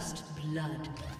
First blood.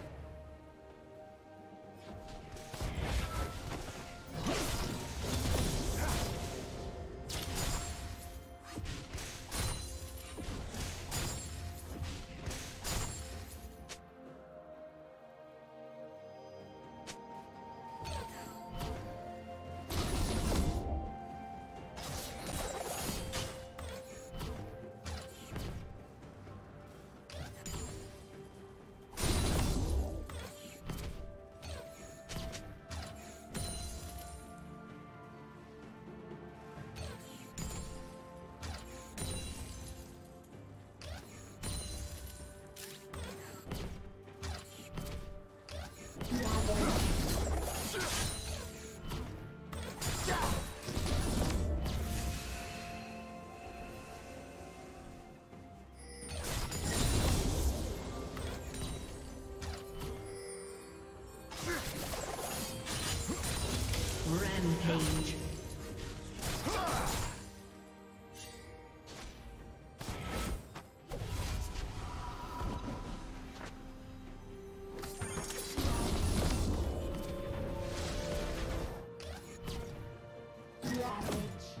Rampage. Ravage.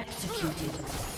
Executed.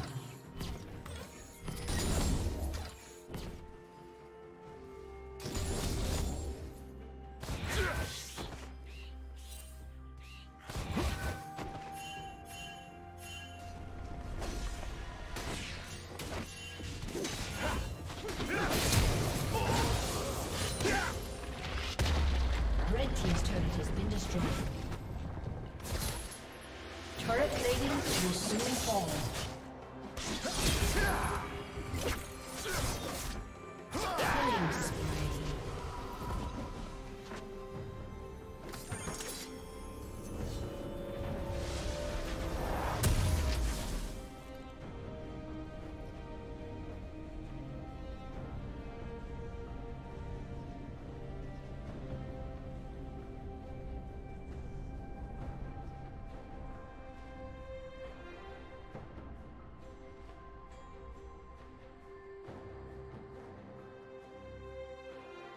Fall.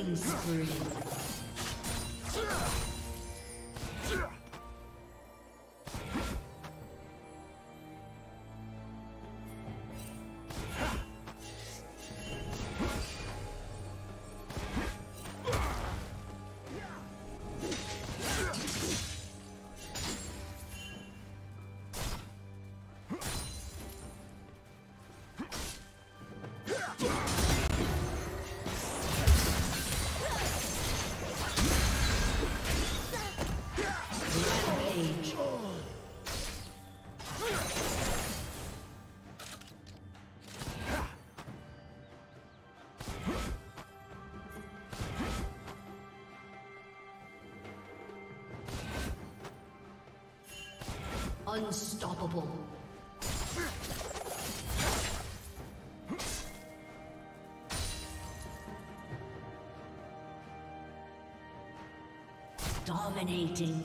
Killing spree. Unstoppable. Dominating.